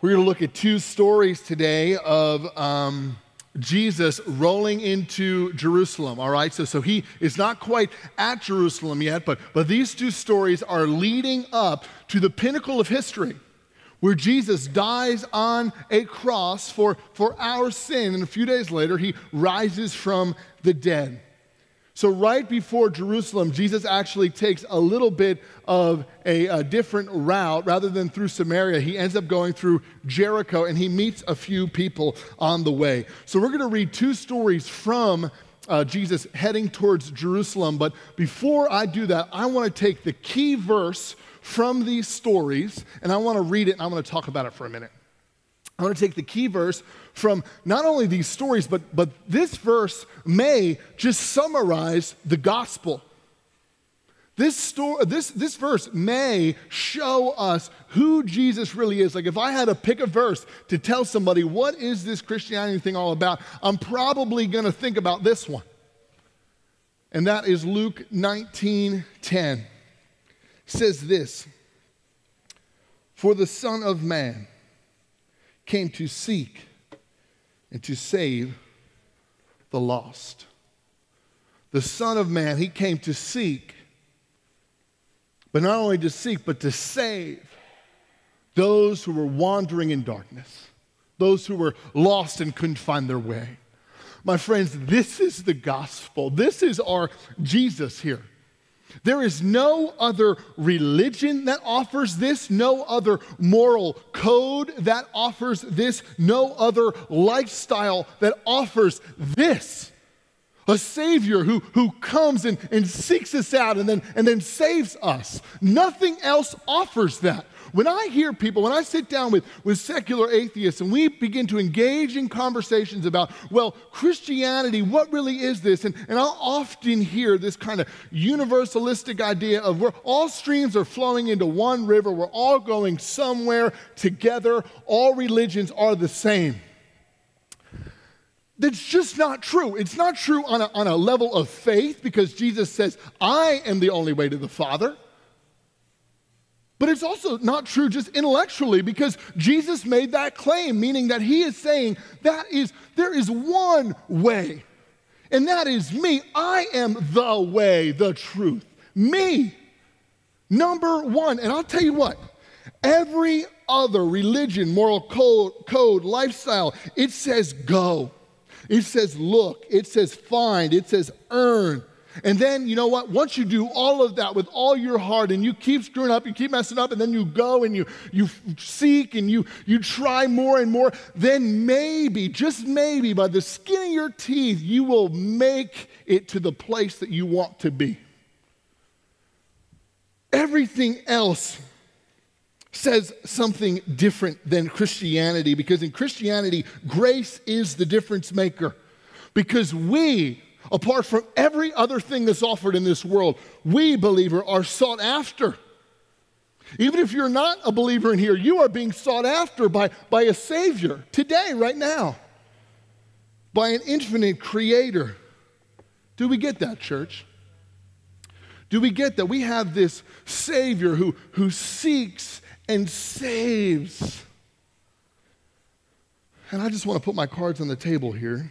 We're going to look at two stories today of um, Jesus rolling into Jerusalem. All right, so, so he is not quite at Jerusalem yet, but, but these two stories are leading up to the pinnacle of history where Jesus dies on a cross for, for our sin, and a few days later, he rises from the dead. So, right before Jerusalem, Jesus actually takes a little bit of a, a, different route. Rather than through Samaria, he ends up going through Jericho and he meets a few people on the way. So, we're going to read two stories from uh, Jesus heading towards Jerusalem. But before I do that, I want to take the key verse from these stories and I want to read it and I want to talk about it for a minute. I want to take the key verse from not only these stories, but, but this verse may just summarize the gospel. This, story, this, this verse may show us who Jesus really is. Like, if I had to pick a verse to tell somebody what is this Christianity thing all about, I'm probably going to think about this one. And that is Luke 19 10. It says this For the Son of Man came to seek and to save the lost. The Son of Man, he came to seek, but not only to seek, but to save those who were wandering in darkness, those who were lost and couldn't find their way. My friends, this is the gospel. This is our Jesus here. There is no other religion that offers this, no other moral code that offers this, no other lifestyle that offers this. A Savior who, who comes and, and seeks us out and then, and then saves us. Nothing else offers that. When I hear people, when I sit down with, with secular atheists and we begin to engage in conversations about, well, Christianity, what really is this? And, and I'll often hear this kind of universalistic idea of where all streams are flowing into one river, we're all going somewhere together, all religions are the same. That's just not true. It's not true on a, on a level of faith because Jesus says, I am the only way to the Father. But it's also not true just intellectually because Jesus made that claim, meaning that he is saying that is there is one way. And that is me. I am the way, the truth. Me. Number 1. And I'll tell you what. Every other religion, moral code, code lifestyle, it says go. It says look, it says find, it says earn. And then, you know what? Once you do all of that with all your heart and you keep screwing up, you keep messing up, and then you go and you, you seek and you, you try more and more, then maybe, just maybe, by the skin of your teeth, you will make it to the place that you want to be. Everything else says something different than Christianity because in Christianity, grace is the difference maker. Because we, apart from every other thing that's offered in this world, we, believer, are sought after. Even if you're not a believer in here, you are being sought after by, by a Savior today, right now, by an infinite Creator. Do we get that, church? Do we get that? We have this Savior who, who seeks and saves. And I just want to put my cards on the table here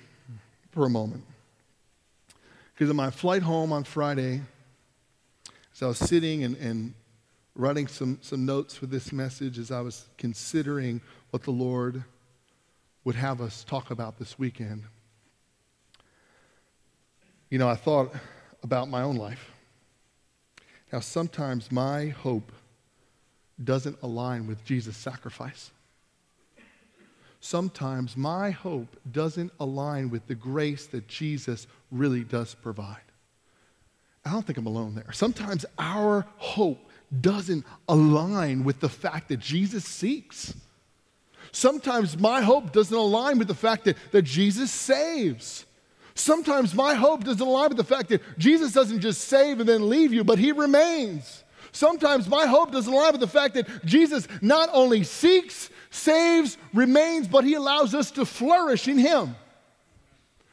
for a moment. Because on my flight home on Friday, as I was sitting and, and writing some, some notes for this message, as I was considering what the Lord would have us talk about this weekend, you know, I thought about my own life. Now, sometimes my hope doesn't align with Jesus' sacrifice sometimes my hope doesn't align with the grace that Jesus really does provide. I don't think I'm alone there. Sometimes our hope doesn't align with the fact that Jesus seeks. Sometimes my hope doesn't align with the fact that, that Jesus saves. Sometimes my hope doesn't align with the fact that Jesus doesn't just save and then leave you, but he remains. Sometimes my hope doesn't align with the fact that Jesus not only seeks, saves, remains, but he allows us to flourish in him.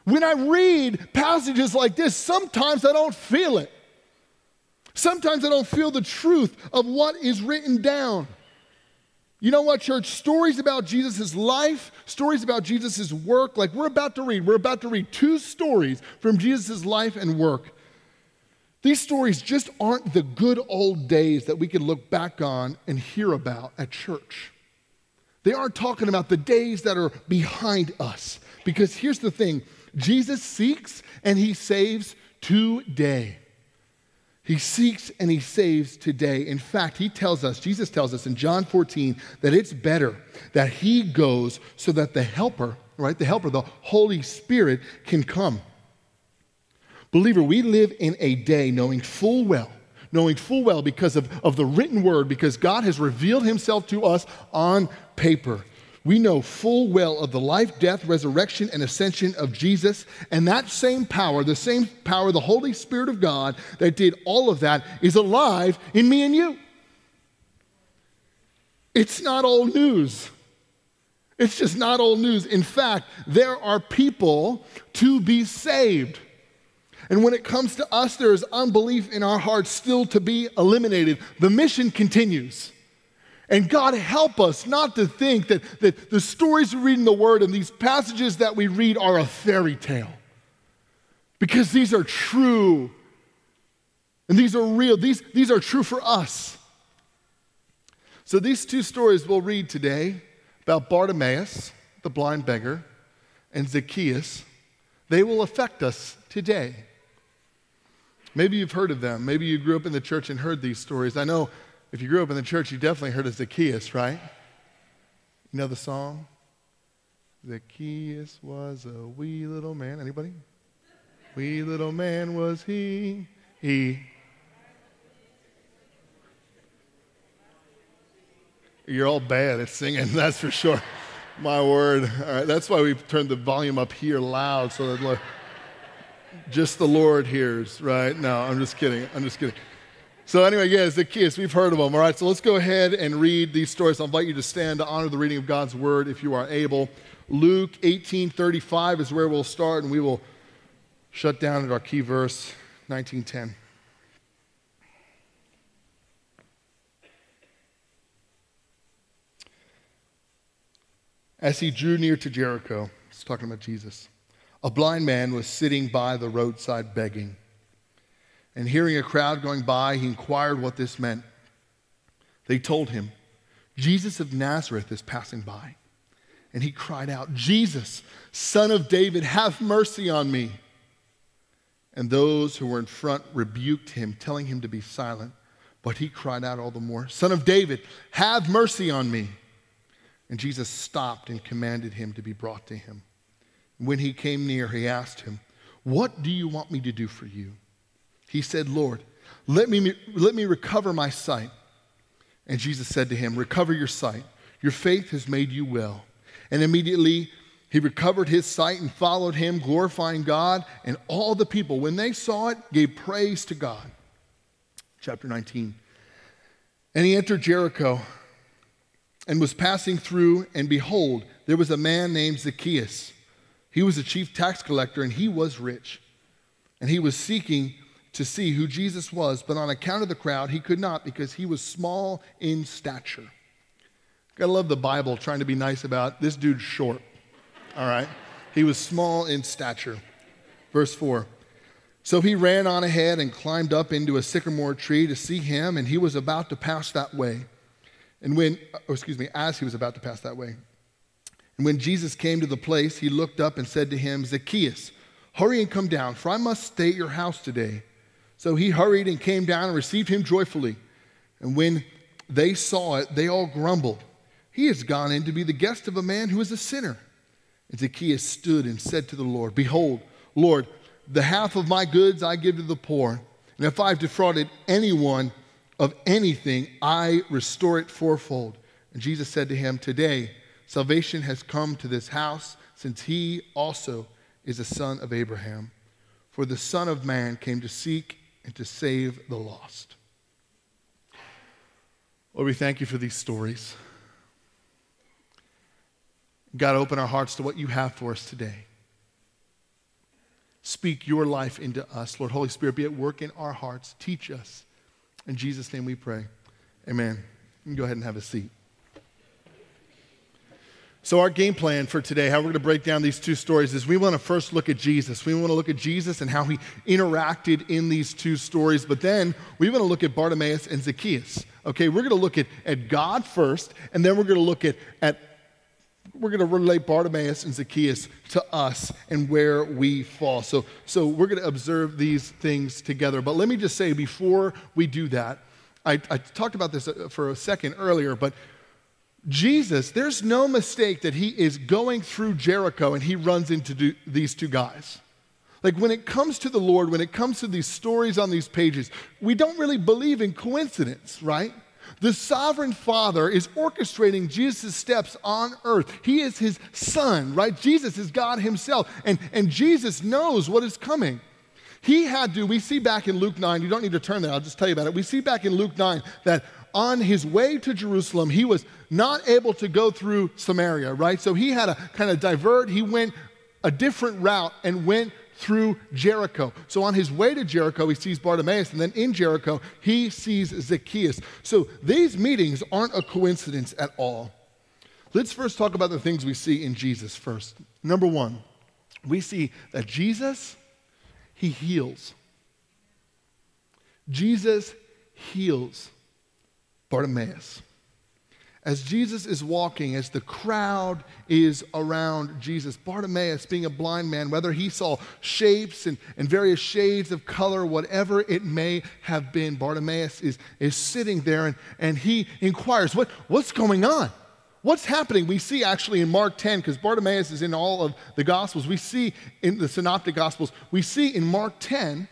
When I read passages like this, sometimes I don't feel it. Sometimes I don't feel the truth of what is written down. You know what, church? Stories about Jesus' life, stories about Jesus' work, like we're about to read. We're about to read two stories from Jesus' life and work. These stories just aren't the good old days that we can look back on and hear about at church. They aren't talking about the days that are behind us. Because here's the thing Jesus seeks and he saves today. He seeks and he saves today. In fact, he tells us, Jesus tells us in John 14, that it's better that he goes so that the helper, right, the helper, the Holy Spirit can come. Believer, we live in a day knowing full well, knowing full well because of, of the written word, because God has revealed himself to us on paper we know full well of the life, death, resurrection, and ascension of Jesus. And that same power, the same power, the Holy Spirit of God that did all of that, is alive in me and you. It's not old news. It's just not old news. In fact, there are people to be saved. And when it comes to us, there is unbelief in our hearts still to be eliminated. The mission continues. And God, help us not to think that, that the stories we read in the Word and these passages that we read are a fairy tale. Because these are true. And these are real. These, these are true for us. So, these two stories we'll read today about Bartimaeus, the blind beggar, and Zacchaeus, they will affect us today. Maybe you've heard of them. Maybe you grew up in the church and heard these stories. I know if you grew up in the church, you definitely heard of Zacchaeus, right? You know the song? Zacchaeus was a wee little man. Anybody? Wee little man was he. He. You're all bad at singing, that's for sure. My word. All right, that's why we turned the volume up here loud so that look, just the Lord hears, right? No, I'm just kidding. I'm just kidding. So, anyway, yeah, Zacchaeus, we've heard of them. All right, so let's go ahead and read these stories. I'll invite you to stand to honor the reading of God's word if you are able. Luke 18 35 is where we'll start, and we will shut down at our key verse, 1910. As he drew near to Jericho, he's talking about Jesus, a blind man was sitting by the roadside begging. And hearing a crowd going by, he inquired what this meant. They told him, Jesus of Nazareth is passing by. And he cried out, Jesus, son of David, have mercy on me. And those who were in front rebuked him, telling him to be silent. But he cried out all the more, Son of David, have mercy on me. And Jesus stopped and commanded him to be brought to him. When he came near, he asked him, What do you want me to do for you? He said, Lord, let me, let me recover my sight. And Jesus said to him, Recover your sight. Your faith has made you well. And immediately he recovered his sight and followed him, glorifying God. And all the people, when they saw it, gave praise to God. Chapter 19. And he entered Jericho and was passing through, and behold, there was a man named Zacchaeus. He was a chief tax collector, and he was rich. And he was seeking to see who Jesus was, but on account of the crowd, he could not because he was small in stature. Gotta love the Bible trying to be nice about this dude's short. All right? He was small in stature. Verse 4. So he ran on ahead and climbed up into a sycamore tree to see him, and he was about to pass that way. And when, oh, excuse me, as he was about to pass that way. And when Jesus came to the place, he looked up and said to him, Zacchaeus, hurry and come down, for I must stay at your house today. So he hurried and came down and received him joyfully. And when they saw it, they all grumbled. He has gone in to be the guest of a man who is a sinner. And Zacchaeus stood and said to the Lord, Behold, Lord, the half of my goods I give to the poor. And if I've defrauded anyone of anything, I restore it fourfold. And Jesus said to him, Today salvation has come to this house, since he also is a son of Abraham. For the Son of Man came to seek and to save the lost. Lord, we thank you for these stories. God, open our hearts to what you have for us today. Speak your life into us. Lord, Holy Spirit, be at work in our hearts. Teach us. In Jesus' name we pray. Amen. You can go ahead and have a seat. So, our game plan for today, how we're going to break down these two stories, is we want to first look at Jesus. We want to look at Jesus and how he interacted in these two stories, but then we want to look at Bartimaeus and Zacchaeus. Okay, we're going to look at, at God first, and then we're going to look at, at we're going to relate Bartimaeus and Zacchaeus to us and where we fall. So, so we're going to observe these things together. But let me just say before we do that, I, I talked about this uh, for a second earlier, but Jesus, there's no mistake that he is going through Jericho and he runs into these two guys. Like when it comes to the Lord, when it comes to these stories on these pages, we don't really believe in coincidence, right? The sovereign Father is orchestrating Jesus' steps on earth. He is his son, right? Jesus is God himself, and, and Jesus knows what is coming. He had to, we see back in Luke 9, you don't need to turn there, I'll just tell you about it. We see back in Luke 9 that on his way to Jerusalem, he was not able to go through Samaria, right? So he had to kind of divert. He went a different route and went through Jericho. So on his way to Jericho, he sees Bartimaeus, and then in Jericho, he sees Zacchaeus. So these meetings aren't a coincidence at all. Let's first talk about the things we see in Jesus first. Number one, we see that Jesus, he heals. Jesus heals Bartimaeus. As Jesus is walking, as the crowd is around Jesus, Bartimaeus, being a blind man, whether he saw shapes and, and various shades of color, whatever it may have been, Bartimaeus is, is sitting there and, and he inquires, what, What's going on? What's happening? We see actually in Mark 10, because Bartimaeus is in all of the Gospels, we see in the Synoptic Gospels, we see in Mark 10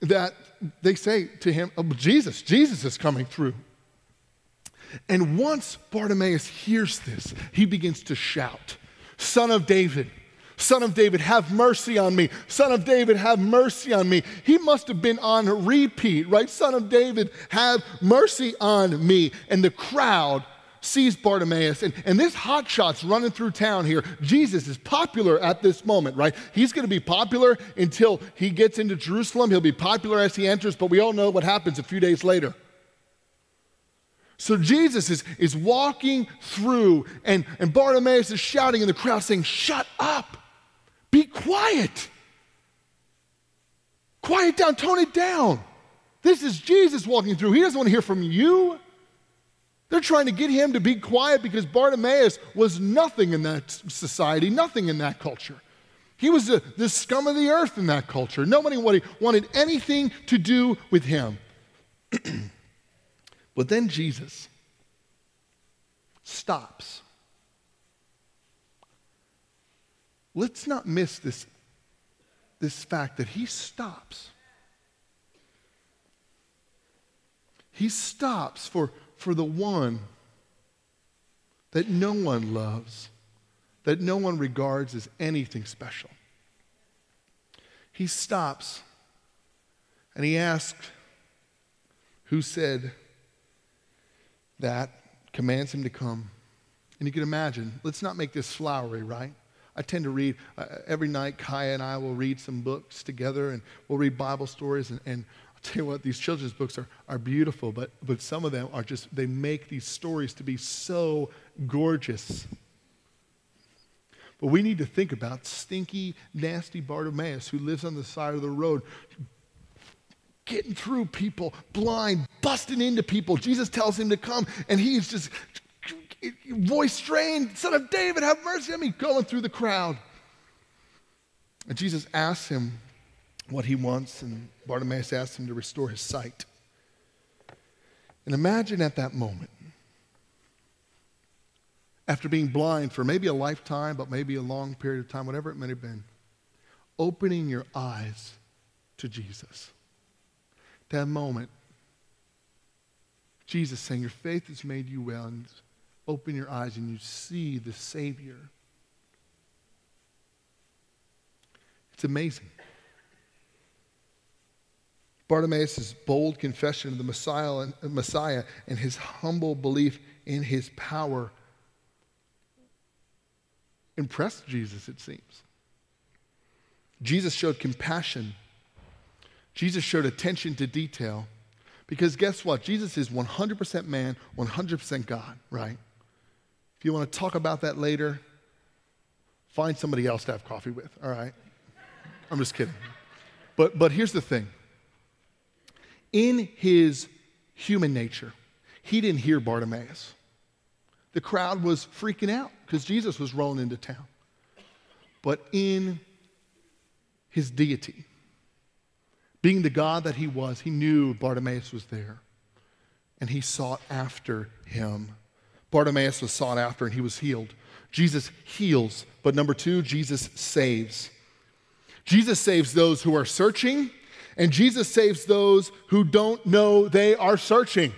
that they say to him, oh, Jesus, Jesus is coming through. And once Bartimaeus hears this, he begins to shout, Son of David, Son of David, have mercy on me. Son of David, have mercy on me. He must have been on repeat, right? Son of David, have mercy on me. And the crowd sees Bartimaeus, and, and this hotshot's running through town here. Jesus is popular at this moment, right? He's going to be popular until he gets into Jerusalem. He'll be popular as he enters, but we all know what happens a few days later. So Jesus is, is walking through, and, and Bartimaeus is shouting in the crowd, saying, Shut up! Be quiet! Quiet down, tone it down. This is Jesus walking through. He doesn't want to hear from you. They're trying to get him to be quiet because Bartimaeus was nothing in that society, nothing in that culture. He was the, the scum of the earth in that culture. Nobody wanted anything to do with him. But then Jesus stops. Let's not miss this, this fact that he stops. He stops for, for the one that no one loves, that no one regards as anything special. He stops and he asks, Who said, that commands him to come. And you can imagine, let's not make this flowery, right? I tend to read, uh, every night, Kaya and I will read some books together and we'll read Bible stories. And, and tell you what, these children's books are, are beautiful, but, but some of them are just, they make these stories to be so gorgeous. But we need to think about stinky, nasty Bartimaeus who lives on the side of the road, getting through people, blind, busting into people. Jesus tells him to come, and he's just voice strained, Son of David, have mercy on me, going through the crowd. And Jesus asks him what he wants, and Bartimaeus asks him to restore his sight. And imagine at that moment, after being blind for maybe a lifetime, but maybe a long period of time, whatever it may have been, opening your eyes to Jesus that moment, Jesus saying, Your faith has made you well, and open your eyes and you see the Savior. It's amazing. Bartimaeus' bold confession of the Messiah, uh, Messiah and his humble belief in his power impressed Jesus, it seems. Jesus showed compassion Jesus showed attention to detail because guess what? Jesus is 100% man, 100% God, right? If you want to talk about that later, find somebody else to have coffee with, all right? I'm just kidding. But, but here's the thing in his human nature, he didn't hear Bartimaeus. The crowd was freaking out because Jesus was rolling into town. But in his deity, being the God that he was, he knew Bartimaeus was there and he sought after him. Bartimaeus was sought after and he was healed. Jesus heals, but number two, Jesus saves. Jesus saves those who are searching, and Jesus saves those who don't know they are searching.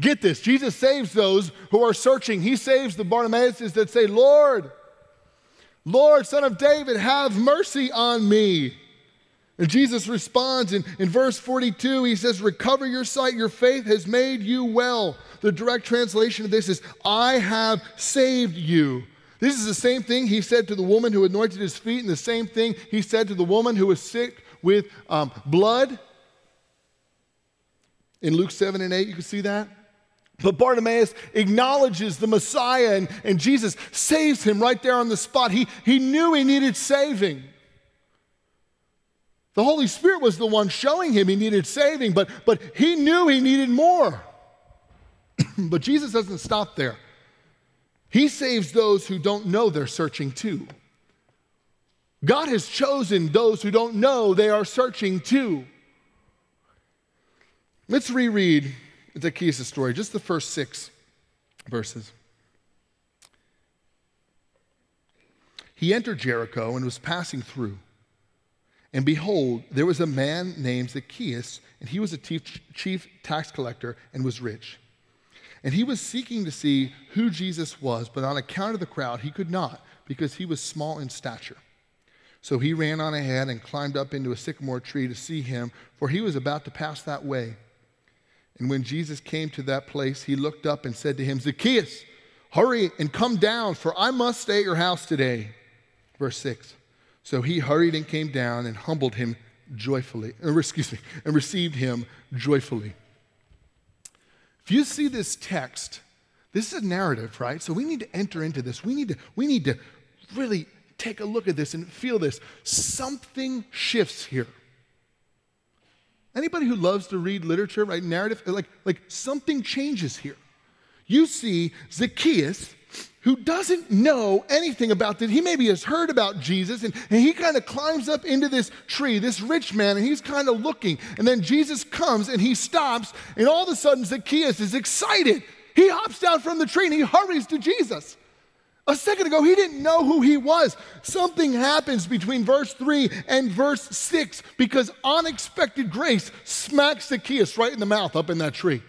Get this Jesus saves those who are searching. He saves the Bartimaeus that say, Lord, Lord, son of David, have mercy on me. And Jesus responds in, in verse 42, he says, Recover your sight, your faith has made you well. The direct translation of this is, I have saved you. This is the same thing he said to the woman who anointed his feet, and the same thing he said to the woman who was sick with um, blood. In Luke 7 and 8, you can see that. But Bartimaeus acknowledges the Messiah, and, and Jesus saves him right there on the spot. He, he knew he needed saving. The Holy Spirit was the one showing him he needed saving, but, but he knew he needed more. but Jesus doesn't stop there. He saves those who don't know they're searching too. God has chosen those who don't know they are searching too. Let's reread Zacchaeus' story, just the first six verses. He entered Jericho and was passing through. And behold, there was a man named Zacchaeus, and he was a chief tax collector and was rich. And he was seeking to see who Jesus was, but on account of the crowd, he could not, because he was small in stature. So he ran on ahead and climbed up into a sycamore tree to see him, for he was about to pass that way. And when Jesus came to that place, he looked up and said to him, Zacchaeus, hurry and come down, for I must stay at your house today. Verse 6. So he hurried and came down and humbled him joyfully, or excuse me, and received him joyfully. If you see this text, this is a narrative, right? So we need to enter into this. We need to, we need to really take a look at this and feel this. Something shifts here. Anybody who loves to read literature, right? Narrative, like, like something changes here. You see Zacchaeus who doesn't know anything about this. He maybe has heard about Jesus and, and he kind of climbs up into this tree, this rich man, and he's kind of looking. And then Jesus comes and he stops, and all of a sudden Zacchaeus is excited. He hops down from the tree and he hurries to Jesus. A second ago, he didn't know who he was. Something happens between verse 3 and verse 6 because unexpected grace smacks Zacchaeus right in the mouth up in that tree.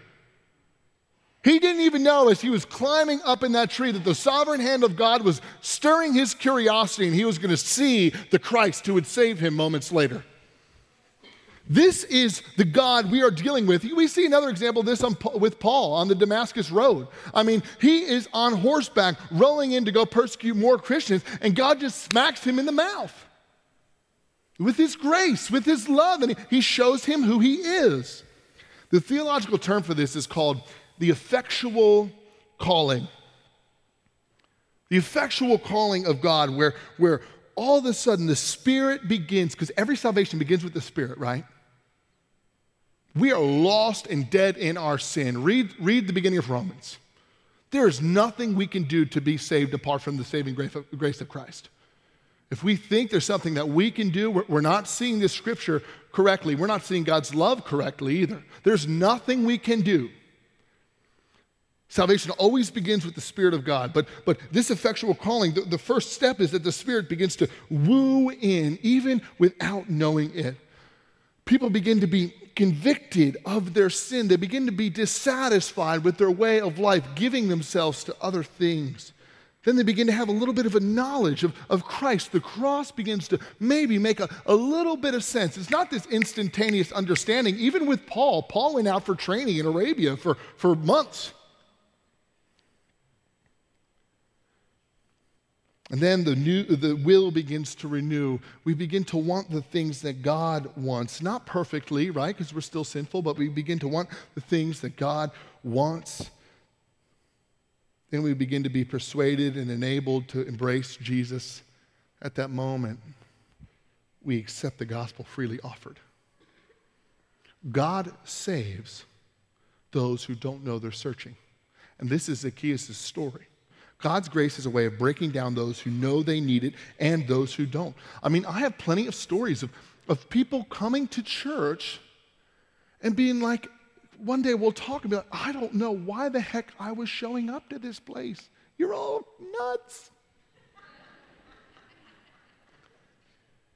He didn't even know as he was climbing up in that tree that the sovereign hand of God was stirring his curiosity and he was going to see the Christ who would save him moments later. This is the God we are dealing with. We see another example of this on, with Paul on the Damascus Road. I mean, he is on horseback rolling in to go persecute more Christians, and God just smacks him in the mouth with his grace, with his love, and he shows him who he is. The theological term for this is called the effectual calling. The effectual calling of God, where, where all of a sudden the Spirit begins, because every salvation begins with the Spirit, right? We are lost and dead in our sin. Read, read the beginning of Romans. There is nothing we can do to be saved apart from the saving grace of Christ. If we think there's something that we can do, we're, not seeing this scripture correctly. We're not seeing God's love correctly either. There's nothing we can do Salvation always begins with the Spirit of God. But, but this effectual calling, the, the first step is that the Spirit begins to woo in, even without knowing it. People begin to be convicted of their sin. They begin to be dissatisfied with their way of life, giving themselves to other things. Then they begin to have a little bit of a knowledge of, of Christ. The cross begins to maybe make a, a little bit of sense. It's not this instantaneous understanding. Even with Paul, Paul went out for training in Arabia for, for months. And then the, new, the will begins to renew. We begin to want the things that God wants. Not perfectly, right? Because we're still sinful, but we begin to want the things that God wants. then we begin to be persuaded and enabled to embrace Jesus. At that moment, we accept the gospel freely offered. God saves those who don't know they're searching. And this is Zacchaeus' story. God's grace is a way of breaking down those who know they need it and those who don't. I mean, I have plenty of stories of, of people coming to church and being like, one day we'll talk and be like, I don't know why the heck I was showing up to this place. You're all nuts.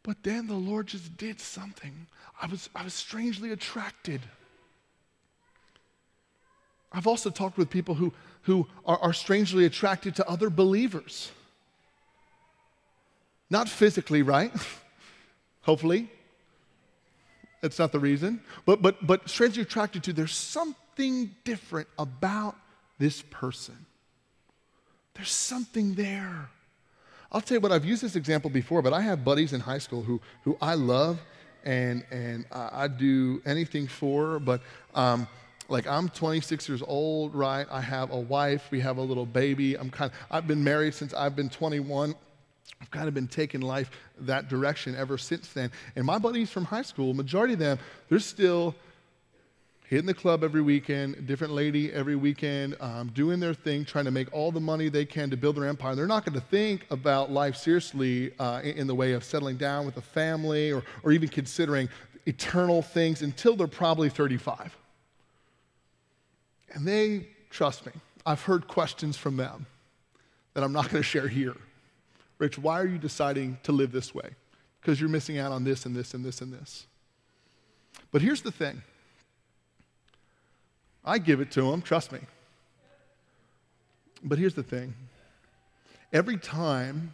But then the Lord just did something. I was, I was strangely attracted. I've also talked with people who, who are, are strangely attracted to other believers. Not physically, right? Hopefully. That's not the reason. But, but, but strangely attracted to, there's something different about this person. There's something there. I'll tell you what, I've used this example before, but I have buddies in high school who, who I love and, and I, I do anything for, but um, like I'm 26 years old, right? I have a wife, we have a little baby. I'm kind of, I've been married since I've been 21. I've kind of been taking life that direction ever since then. And my buddies from high school, majority of them, they're still hitting the club every weekend, different lady every weekend, um, doing their thing, trying to make all the money they can to build their empire. They're not going to think about life seriously uh, in, in, the way of settling down with a family or, or even considering eternal things until they're probably 35. And they, trust me, I've heard questions from them that I'm not going to share here. Rich, why are you deciding to live this way? Because you're missing out on this and this and this and this. But here's the thing I give it to them, trust me. But here's the thing every time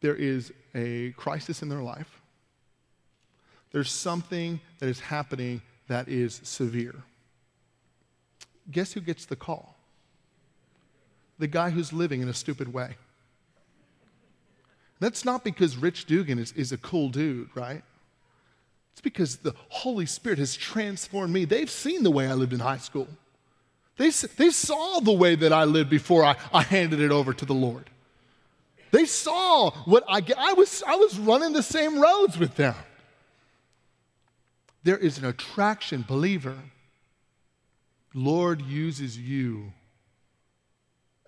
there is a crisis in their life, there's something that is happening that is severe. Guess who gets the call? The guy who's living in a stupid way. That's not because Rich Dugan is, is a cool dude, right? It's because the Holy Spirit has transformed me. They've seen the way I lived in high school. They, they saw the way that I lived before I, I handed it over to the Lord. They saw what I get. I was, I was running the same roads with them. There is an attraction, believer. Lord uses you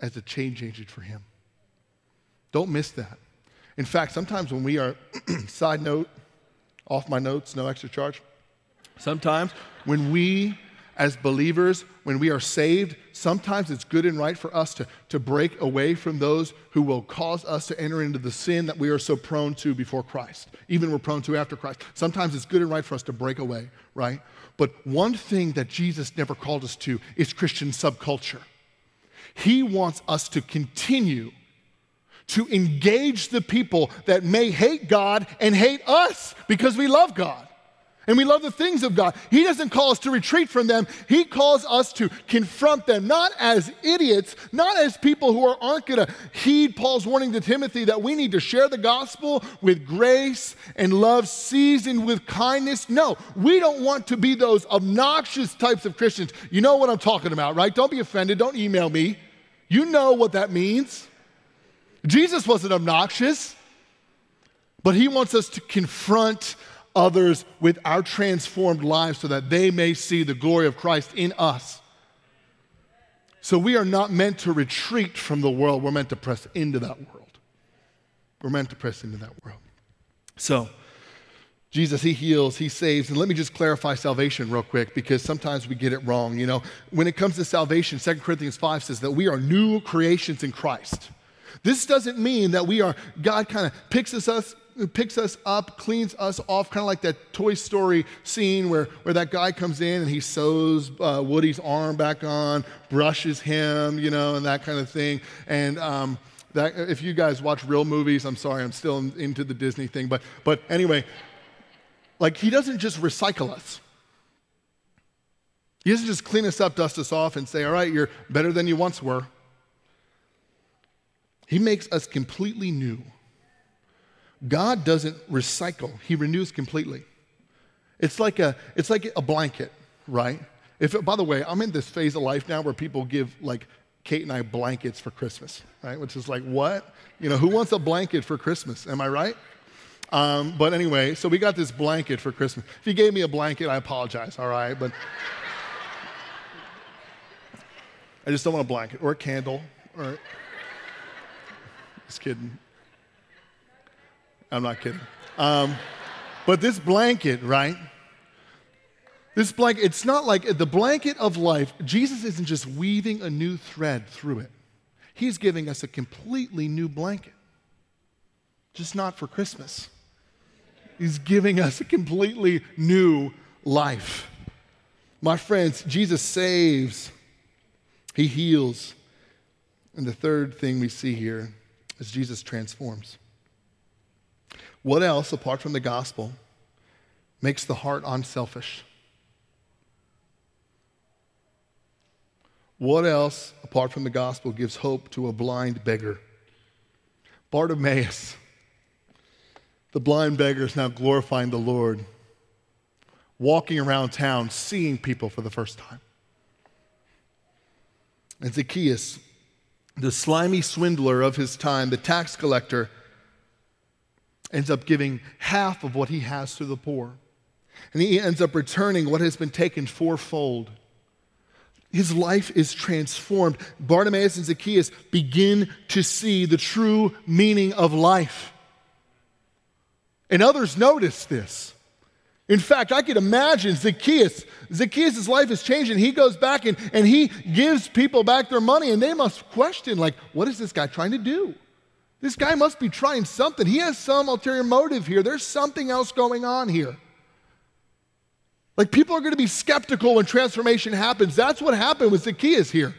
as a change agent for Him. Don't miss that. In fact, sometimes when we are, side note, off my notes, no extra charge. Sometimes when we, as believers, when we are saved, sometimes it's good and right for us to, to break away from those who will cause us to enter into the sin that we are so prone to before Christ, even we're prone to after Christ. Sometimes it's good and right for us to break away, right? But one thing that Jesus never called us to is Christian subculture. He wants us to continue to engage the people that may hate God and hate us because we love God and we love the things of God. He doesn't call us to retreat from them, He calls us to confront them, not as idiots, not as people who are, aren't going to heed Paul's warning to Timothy that we need to share the gospel with grace and love seasoned with kindness. No, we don't want to be those obnoxious types of Christians. You know what I'm talking about, right? Don't be offended, don't email me. You know what that means. Jesus wasn't obnoxious, but he wants us to confront others with our transformed lives so that they may see the glory of Christ in us. So we are not meant to retreat from the world, we're meant to press into that world. We're meant to press into that world. So, Jesus, He heals, He saves. And let me just clarify salvation real quick because sometimes we get it wrong. You know, when it comes to salvation, 2 Corinthians 5 says that we are new creations in Christ. This doesn't mean that we are, God kind of picks us, us, picks us up, cleans us off, kind of like that Toy Story scene where, where that guy comes in and he sews uh, Woody's arm back on, brushes him, you know, and that kind of thing. And um, that, if you guys watch real movies, I'm sorry, I'm still in, into the Disney thing, but, but anyway, like he doesn't just recycle us. He doesn't just clean us up, dust us off, and say, all right, you're better than you once were. He makes us completely new. God doesn't recycle, He renews completely. It's like a, it's like a blanket, right? If, by the way, I'm in this phase of life now where people give like Kate and I blankets for Christmas, right? Which is like, what? You know, who wants a blanket for Christmas? Am I right? Um, but anyway, so we got this blanket for Christmas. If you gave me a blanket, I apologize, all right? But I just don't want a blanket or a candle or. Just kidding. I'm not kidding. Um, but this blanket, right? This blanket, it's not like the blanket of life. Jesus isn't just weaving a new thread through it, He's giving us a completely new blanket. Just not for Christmas. He's giving us a completely new life. My friends, Jesus saves, He heals. And the third thing we see here is Jesus transforms. What else, apart from the gospel, makes the heart unselfish? What else, apart from the gospel, gives hope to a blind beggar? Bartimaeus, the blind beggar, is now glorifying the Lord, walking around town, seeing people for the first time. And Zacchaeus, the slimy swindler of his time, the tax collector, ends up giving half of what he has to the poor. And he ends up returning what has been taken fourfold. His life is transformed. Bartimaeus and Zacchaeus begin to see the true meaning of life. And others notice this. In fact, I could imagine Zacchaeus. Zacchaeus' life is changing. He goes back and, and he gives people back their money, and they must question, like, what is this guy trying to do? This guy must be trying something. He has some ulterior motive here. There's something else going on here. Like people are going to be skeptical when transformation happens. That's what happened with Zacchaeus here.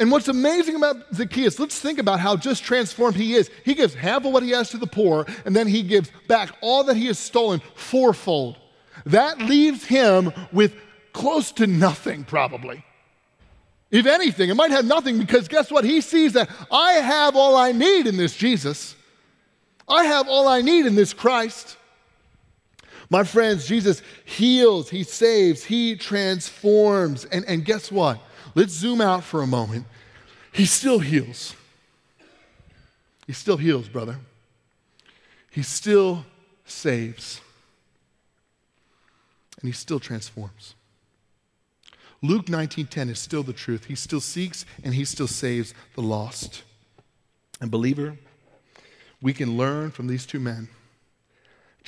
And what's amazing about Zacchaeus, let's think about how just transformed he is. He gives half of what he has to the poor, and then he gives back all that he has stolen fourfold. That leaves him with close to nothing, probably. If anything, it might have nothing because guess what? He sees that I have all I need in this Jesus. I have all I need in this Christ. My friends, Jesus heals, He saves, He transforms. And, and guess what? Let's zoom out for a moment. He still heals. He still heals, brother. He still saves. And He still transforms. Luke 19:10 is still the truth. He still seeks and he still saves the lost. And believer, we can learn from these two men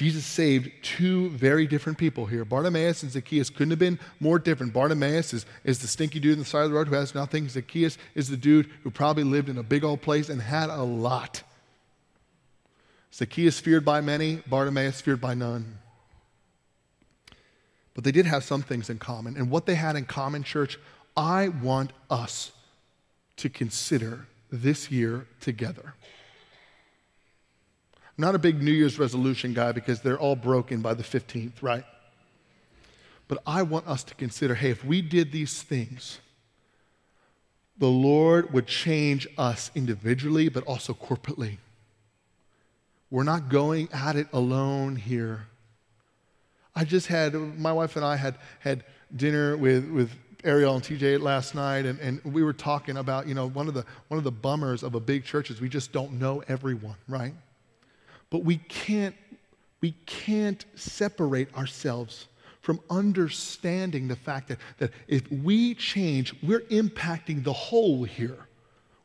Jesus saved two very different people here. Bartimaeus and Zacchaeus couldn't have been more different. Bartimaeus is, is the stinky dude on the side of the road who has nothing. Zacchaeus is the dude who probably lived in a big old place and had a lot. Zacchaeus feared by many, Bartimaeus feared by none. But they did have some things in common. And what they had in common, church, I want us to consider this year together. I'm not a big New Year's resolution guy because they're all broken by the 15th, right? But I want us to consider hey, if we did these things, the Lord would change us individually, but also corporately. We're not going at it alone here. I just had, my wife and I had, had dinner with, with Ariel and TJ last night, and, and we were talking about, you know, one of, the, one of the bummers of a big church is we just don't know everyone, right? But we can't, we can't separate ourselves from understanding the fact that, that if we change, we're impacting the whole here.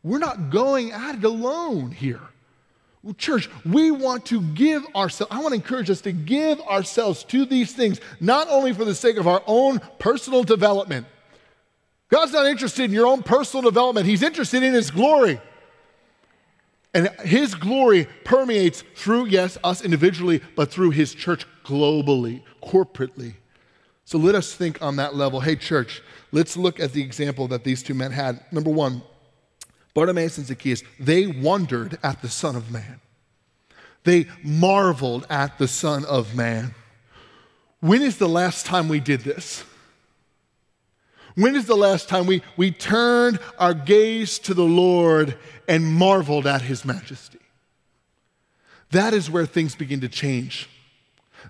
We're not going at it alone here. Church, we want to give ourselves, I want to encourage us to give ourselves to these things, not only for the sake of our own personal development. God's not interested in your own personal development, He's interested in His glory. And his glory permeates through, yes, us individually, but through his church globally, corporately. So let us think on that level. Hey, church, let's look at the example that these two men had. Number one, Bartimaeus and Zacchaeus, they wondered at the Son of Man. They marveled at the Son of Man. When is the last time we did this? When is the last time we, we turned our gaze to the Lord and marveled at his majesty? That is where things begin to change.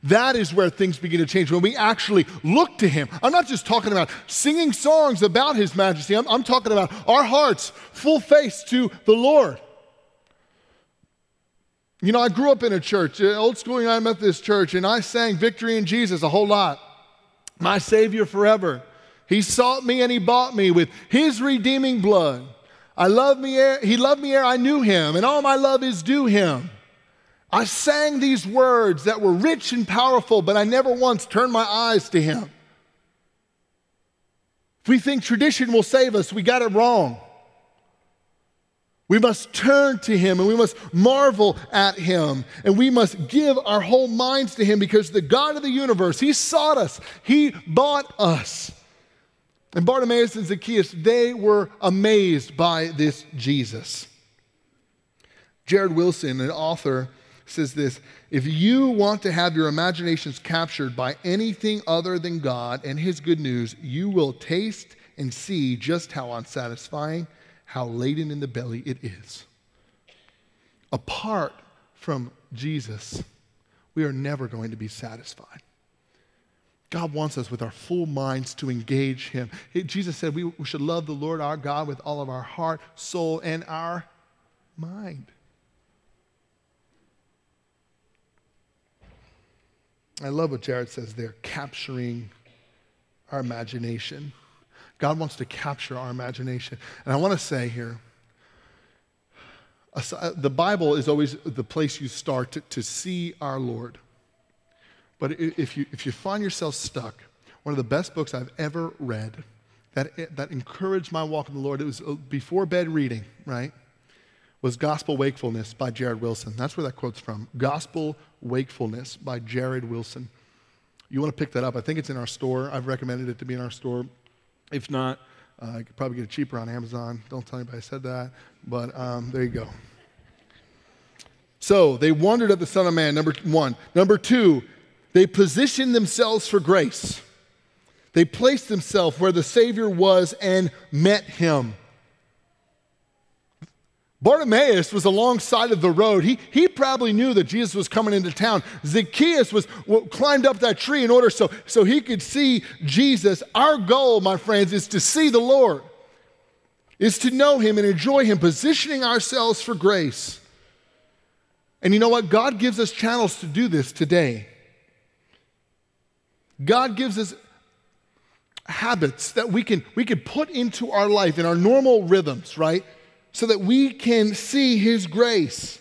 That is where things begin to change when we actually look to Him. I'm not just talking about singing songs about His majesty, I'm, I'm talking about our hearts full face to the Lord. You know, I grew up in a church, an old school United Methodist church, and I sang Victory in Jesus a whole lot. My Savior forever. He sought me and He bought me with His redeeming blood. I love me ere, He loved me ere I knew Him, and all my love is due Him. I sang these words that were rich and powerful, but I never once turned my eyes to Him. If we think tradition will save us, we got it wrong. We must turn to Him and we must marvel at Him and we must give our whole minds to Him because the God of the universe, He sought us, He bought us. And Bartimaeus and Zacchaeus, they were amazed by this Jesus. Jared Wilson, an author, says this If you want to have your imaginations captured by anything other than God and His good news, you will taste and see just how unsatisfying, how laden in the belly it is. Apart from Jesus, we are never going to be satisfied. God wants us with our full minds to engage Him. Jesus said we, we should love the Lord our God with all of our heart, soul, and our mind. I love what Jared says there capturing our imagination. God wants to capture our imagination. And I want to say here the Bible is always the place you start to, to see our Lord. But if you, if you find yourself stuck, one of the best books I've ever read that, that encouraged my walk in the Lord, it was uh, before bed reading, right? Was Gospel Wakefulness by Jared Wilson. That's where that quote's from. Gospel Wakefulness by Jared Wilson. You want to pick that up? I think it's in our store. I've recommended it to be in our store. If not, uh, you could probably get it cheaper on Amazon. Don't tell anybody I said that, but um, there you go. So they wondered at the Son of Man, number one. Number two, they positioned themselves for grace. They placed themselves where the Savior was and met him. Bartimaeus was alongside of the road. He, he probably knew that Jesus was coming into town. Zacchaeus was climbed up that tree in order so, so he could see Jesus. Our goal, my friends, is to see the Lord, is to know him and enjoy him, positioning ourselves for grace. And you know what? God gives us channels to do this today. God gives us habits that we can, we can put into our life in our normal rhythms, right? So that we can see His grace.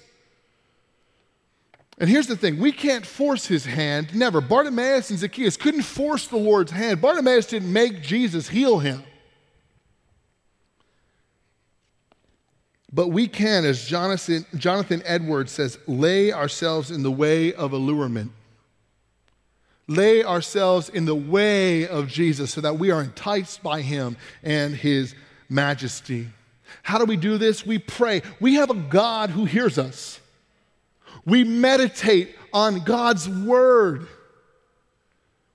And here's the thing we can't force his hand, never. Bartimaeus and Zacchaeus couldn't force the Lord's hand. Bartimaeus didn't make Jesus heal him. But we can, as Jonathan, Jonathan Edwards says, lay ourselves in the way of allurement. Lay ourselves in the way of Jesus so that we are enticed by him and his majesty. How do we do this? We pray. We have a God who hears us. We meditate on God's word.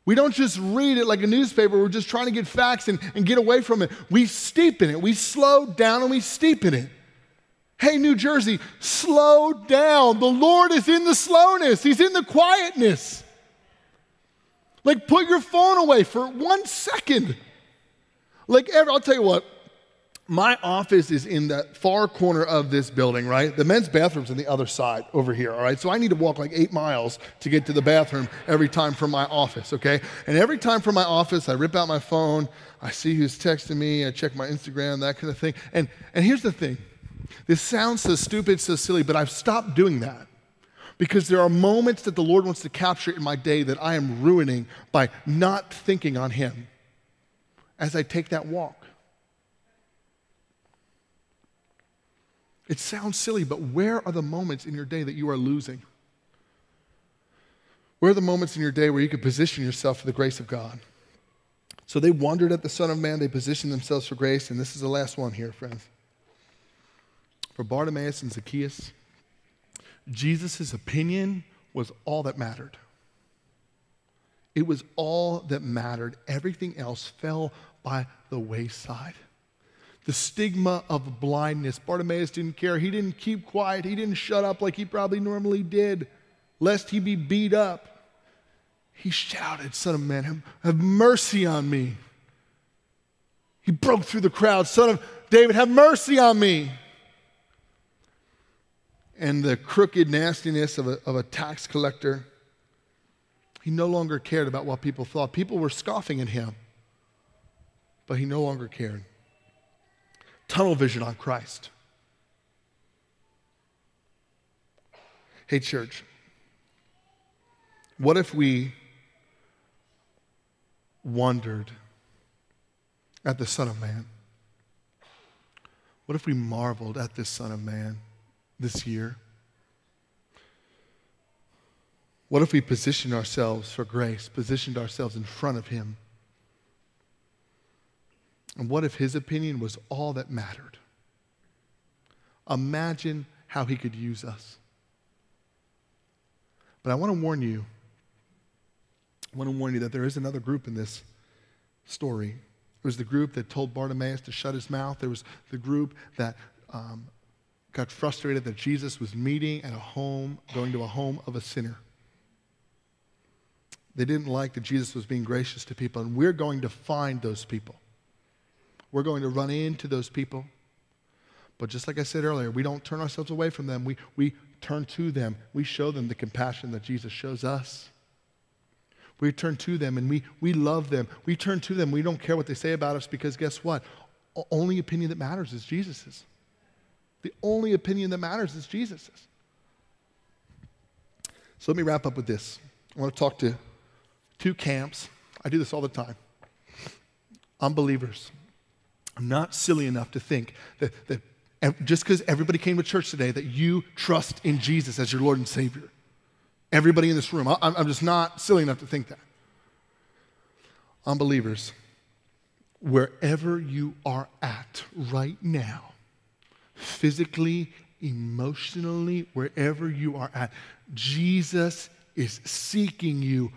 We don't just read it like a newspaper, we're just trying to get facts and, and get away from it. We steep in it. We slow down and we steep in it. Hey, New Jersey, slow down. The Lord is in the slowness, He's in the quietness. Like, put your phone away for one second. Like, every, I'll tell you what, my office is in the far corner of this building, right? The men's bathroom's on the other side over here, all right? So I need to walk like eight miles to get to the bathroom every time from my office, okay? And every time from my office, I rip out my phone, I see who's texting me, I check my Instagram, that kind of thing. And, and here's the thing this sounds so stupid, so silly, but I've stopped doing that because there are moments that the Lord wants to capture in my day that I am ruining by not thinking on Him as I take that walk. It sounds silly, but where are the moments in your day that you are losing? Where are the moments in your day where you could position yourself for the grace of God? So they wondered at the Son of Man, they positioned themselves for grace, and this is the last one here, friends. For Bartimaeus and Zacchaeus, Jesus' opinion was all that mattered. It was all that mattered. Everything else fell by the wayside the stigma of blindness. Bartimaeus didn't care. He didn't keep quiet. He didn't shut up like he probably normally did, lest he be beat up. he shouted, Son of man, have, mercy on me. He broke through the crowd, Son of David, have mercy on me. And the crooked nastiness of a, of a tax collector, he no longer cared about what people thought. People were scoffing at him, but he no longer cared. Tunnel vision on Christ. Hey, church, what if we wondered at the Son of Man? What if we marveled at this Son of Man this year? What if we positioned ourselves for grace, positioned ourselves in front of Him? And what if His opinion was all that mattered? Imagine how He could use us. But I want to warn you I want to warn you that there is another group in this story. There was the group that told Bartimaeus to shut his mouth. There was the group that um, got frustrated that Jesus was meeting at a home, going to a home of a sinner. They didn't like that Jesus was being gracious to people, and we're going to find those people. We're going to run into those people. But just like I said earlier, we don't turn ourselves away from them. We, we turn to them. We show them the compassion that Jesus shows us. We turn to them and we, we love them. We turn to them. We don't care what they say about us because guess what? O- only opinion that matters is Jesus's. The only opinion that matters is Jesus's. So let me wrap up with this. I want to talk to two camps. I do this all the time. Unbelievers. I'm not silly enough to think that, that just because everybody came to church today, that you trust in Jesus as your Lord and Savior. Everybody in this room. I'm just not silly enough to think that. Unbelievers, wherever you are at right now, physically, emotionally, wherever you are at, Jesus is seeking you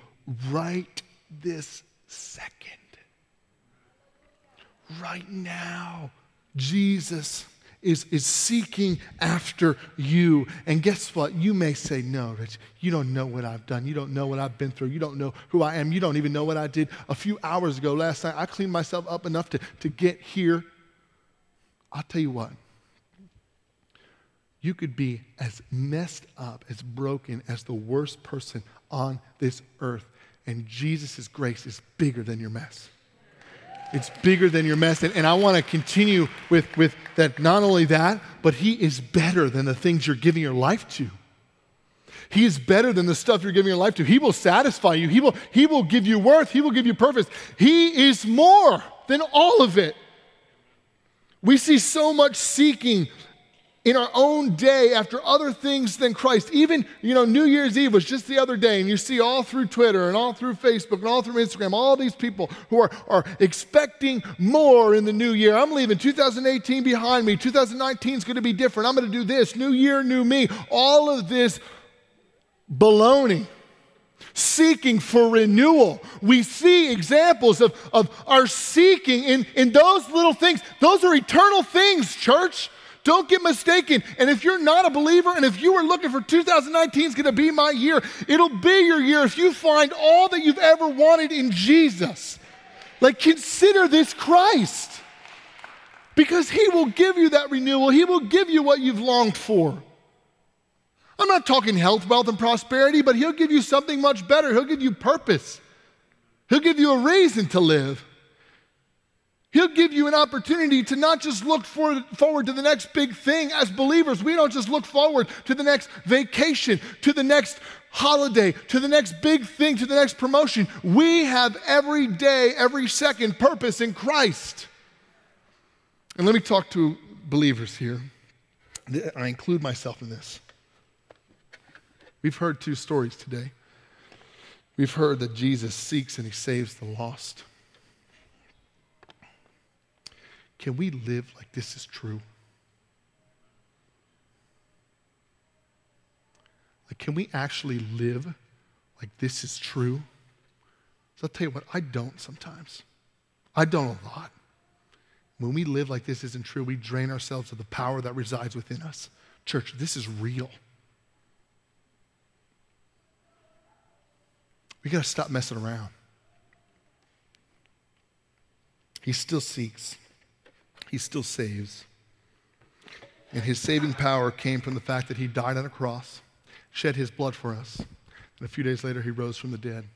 right this second. Right now, Jesus is, is seeking after you. And guess what? You may say, No, Rich, you don't know what I've done. You don't know what I've been through. You don't know who I am. You don't even know what I did a few hours ago last night. I cleaned myself up enough to, to get here. I'll tell you what. You could be as messed up, as broken as the worst person on this earth. And Jesus' grace is bigger than your mess. It's bigger than your mess. And, and I want to continue with, with that not only that, but He is better than the things you're giving your life to. He is better than the stuff you're giving your life to. He will satisfy you. He will, he will give you worth. He will give you purpose. He is more than all of it. We see so much seeking in our own day after other things than Christ. Even, you know, New Year's Eve was just the other day, and you see all through Twitter and all through Facebook and all through Instagram, all these people who are, are expecting more in the new year. I'm leaving 2018 behind me. 2019 is going to be different. I'm going to do this. New year, new me. All of this baloney seeking for renewal. We see examples of, of our seeking in, in those little things. Those are eternal things, church. Don't get mistaken. And if you're not a believer and if you are looking for 2019 is going to be my year, it'll be your year if you find all that you've ever wanted in Jesus. Like, consider this Christ because he will give you that renewal, he will give you what you've longed for. I'm not talking health, wealth, and prosperity, but he'll give you something much better. He'll give you purpose, he'll give you a reason to live. He'll give you an opportunity to not just look for, forward to the next big thing. As believers, we don't just look forward to the next vacation, to the next holiday, to the next big thing, to the next promotion. We have every day, every second purpose in Christ. And let me talk to believers here. I include myself in this. We've heard two stories today. We've heard that Jesus seeks and he saves the lost. Can we live like this is true? Like, can we actually live like this is true? So I'll tell you what, I don't sometimes. I don't a lot. When we live like this isn't true, we drain ourselves of the power that resides within us. Church, this is real. We got to stop messing around. He still seeks, He still saves. And His saving power came from the fact that He died on a cross, shed His blood for us, and a few days later, He rose from the dead.